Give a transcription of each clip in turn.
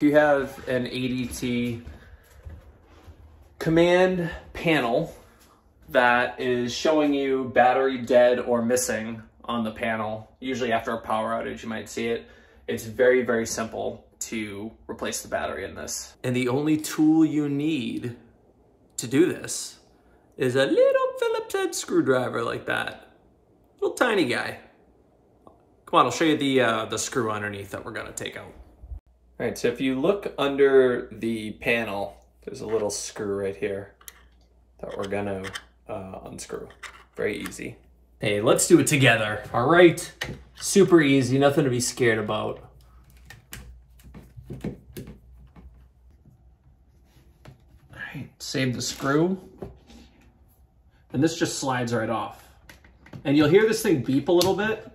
You have an ADT command panel that is showing you battery dead or missing on the panel. Usually after a power outage, you might see it. It's very, very simple to replace the battery in this. And the only tool you need to do this is a little Phillips head screwdriver like that. Little tiny guy. Come on, I'll show you the, uh, the screw underneath that we're gonna take out. All right, so if you look under the panel, there's a little screw right here that we're gonna uh, unscrew. Very easy. Hey, let's do it together, all right? Super easy, nothing to be scared about. All right, save the screw. And this just slides right off. And you'll hear this thing beep a little bit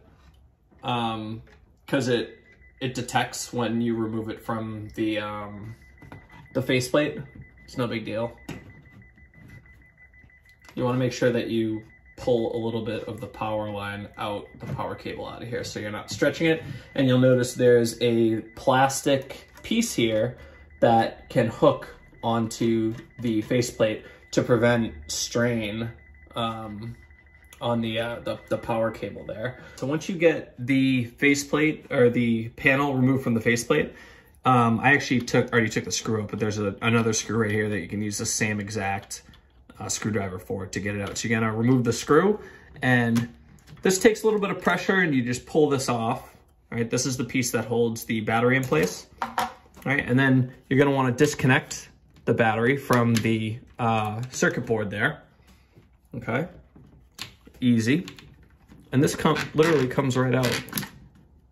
um, because it it detects when you remove it from the um, the faceplate. It's no big deal. You want to make sure that you pull a little bit of the power line out, the power cable out of here so you're not stretching it. And you'll notice there's a plastic piece here that can hook onto the faceplate to prevent strain um, on the, uh, the, the power cable there. So once you get the faceplate or the panel removed from the faceplate, um, I actually took already took the screw out, but there's a, another screw right here that you can use the same exact uh, screwdriver for to get it out. So you're gonna remove the screw and this takes a little bit of pressure and you just pull this off. All right, this is the piece that holds the battery in place. All right, and then you're gonna wanna disconnect the battery from the uh, circuit board there. Okay easy. And this com literally comes right out,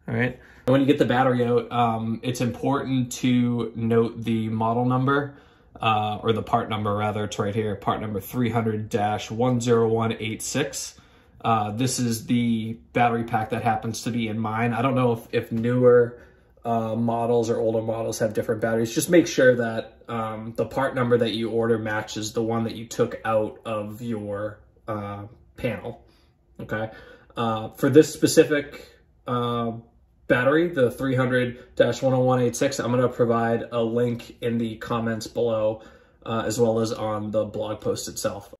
all right? When you get the battery out, um, it's important to note the model number, uh, or the part number rather, it's right here, part number 300-10186. Uh, this is the battery pack that happens to be in mine. I don't know if, if newer uh, models or older models have different batteries. Just make sure that um, the part number that you order matches the one that you took out of your uh, panel, okay? Uh, for this specific uh, battery, the 300-10186, I'm gonna provide a link in the comments below uh, as well as on the blog post itself.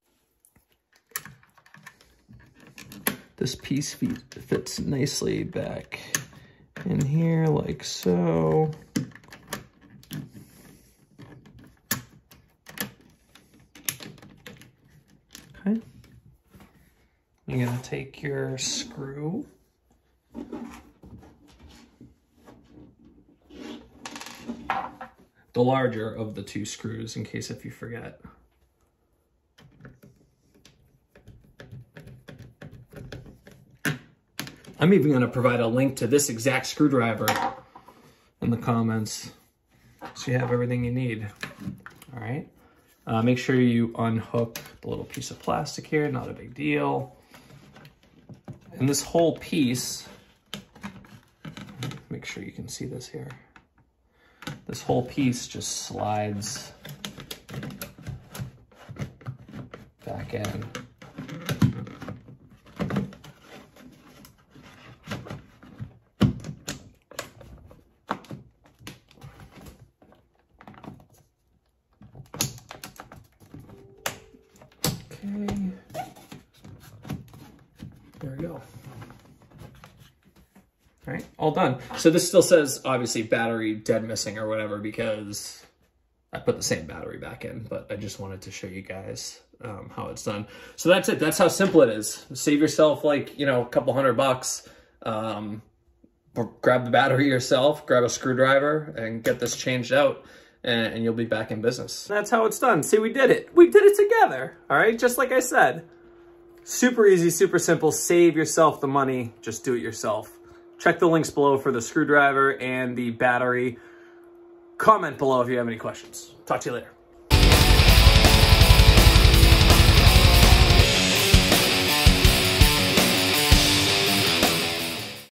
This piece fits nicely back in here like so. Okay. Take your screw. The larger of the two screws in case if you forget. I'm even going to provide a link to this exact screwdriver in the comments so you have everything you need. All right. Uh, make sure you unhook the little piece of plastic here, not a big deal. And this whole piece, make sure you can see this here. This whole piece just slides back in. There we go. All right, all done. So this still says, obviously, battery dead missing or whatever because I put the same battery back in, but I just wanted to show you guys um, how it's done. So that's it. That's how simple it is. Save yourself like, you know, a couple hundred bucks. Um, grab the battery yourself, grab a screwdriver, and get this changed out and, and, you'll be back in business. That's how it's done. See, we did it. We did it together, all right? Just like I said. Super easy, super simple. Save yourself the money. Just do it yourself. Check the links below for the screwdriver and the battery. Comment below if you have any questions. Talk to you later.